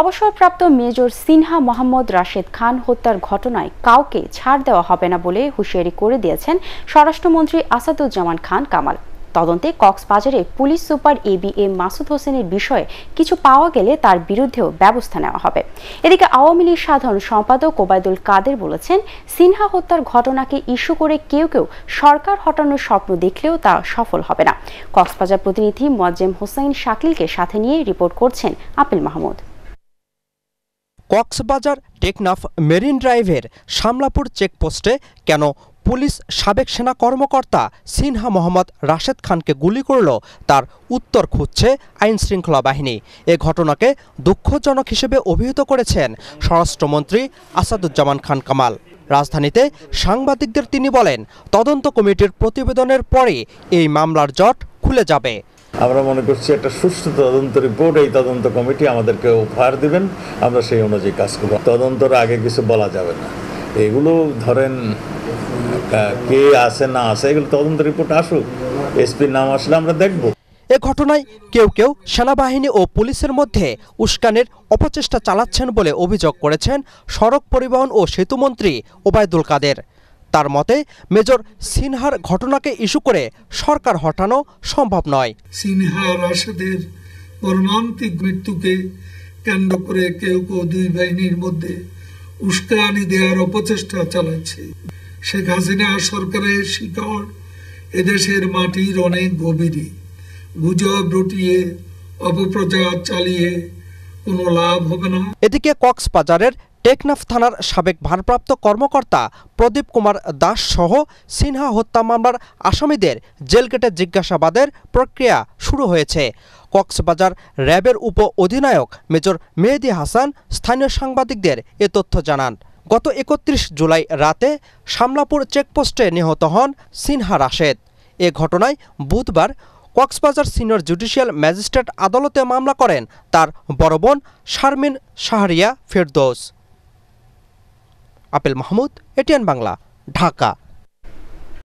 অবসরপ্রাপ্ত মেজর সিনহা মোহাম্মদ রাশেদ খান হত্যার ঘটনায় কাউকে ছাড় দেওয়া হবে না বলে হুঁশিয়ারি করে দিয়েছেন স্বরাষ্ট্রমন্ত্রী আসাদুজ্জামান খান কামাল। তদন্তে কক্সবাজারে police super A B M Masud হোসেনের বিষয়ে কিছু পাওয়া গেলে তার বিরুদ্ধেও ব্যবস্থা নেওয়া হবে। এদিকে আওয়ামী লীগ সাধারণ সম্পাদক ওবায়দুল কাদের বলেছেন, সিনহা হত্যার ঘটনাকে ইস্যু করে কেউ কেউ সরকার হটানোর স্বপ্ন দেখলেও তা সফল হবে না। কক্সবাজার প্রতিনিধি মোয়াজ্জেম হোসাইন শাকিলকে সাথে নিয়ে রিপোর্ট করছেন আপিল মাহমুদ। কক্সবাজার টেকনাফ মেরিন ড্রাইভের শামলাপুর চেকপোস্টে কেন পুলিশ সাবেক সেনা কর্মকর্তা সিনহা মোহাম্মদ রাশেদ খানকে গুলি করল, তার উত্তর খুঁজছে আইনশৃঙ্খলা বাহিনী। এ ঘটনাকে দুঃখজনক হিসেবে অভিহিত করেছেন স্বরাষ্ট্রমন্ত্রী আসাদুজ্জামান খান কামাল। রাজধানীতে সাংবাদিকদের তিনি বলেন, তদন্ত কমিটির প্রতিবেদনের পরে এই মামলার জট খুলে যাবে। আমরা মনে করছি একটা সুষ্ঠু তদন্ত রিপোর্ট এই তদন্ত কমিটি আমাদেরকে উপহার দিবেন। আমরা সেই অনুযায়ী কাজ করব। তদন্তর আগে কিছু বলা যাবে না। এগুলো ধরেন কে আছে, না আছে, এগুলো তদন্ত রিপোর্ট আসুক। এসপির নাম আসলে আমরা দেখব। এ ঘটনায় কেউ কেউ সেনাবাহিনী ও পুলিশের মধ্যে উস্কানের অপচেষ্টা চালাচ্ছেন বলে অভিযোগ করেছেন সড়ক পরিবহন ও সেতুমন্ত্রী ওবায়দুল কাদের। তার মতে মেজর সিনহার ঘটনাকে ইস্যু করে সরকার হটানো সম্ভব নয়। সিনহা রাশেদের মর্মান্তিক মৃত্যুকে কেন্দ্র করে কেউ কেউ দুই বাহিনীর মধ্যে উস্কানি দেওয়ার অপচেষ্টা চালাচ্ছে। শেখ হাসিনা সরকারের শিকড় এদেশের মাটির অনেক গভীরে। গুজব রটিয়ে অপপ্রচার চালিয়ে কোনো লাভ হবে না। এদিকে কক্সবাজারের টেকনাফ থানার সাবেক ভারপ্রাপ্ত কর্মকর্তা প্রদীপ কুমার দাস সহ সিনহা হত্যা মামলার আসামিদের জেল কেটে জিজ্ঞাসাবাদের প্রক্রিয়া শুরু হয়েছে। কক্সবাজার র্যাবের উপ অধিনায়ক মেজর মেহেদি হাসান, স্থানীয় সাংবাদিকদের এ তথ্য জানান। গত একত্রিশ জুলাই রাতে শামলাপুর চেকপোস্টে নিহত হন সিনহা রাশেদ। এ ঘটনায় বুধবার কক্সবাজার সিনিয়র জুডিশিয়াল ম্যাজিস্ট্রেট আদালতে মামলা করেন তার বড় বোন শারমিন শাহরিয়া ফেরদৌস। আপেল মাহমুদ এটিএন বাংলা ঢাকা।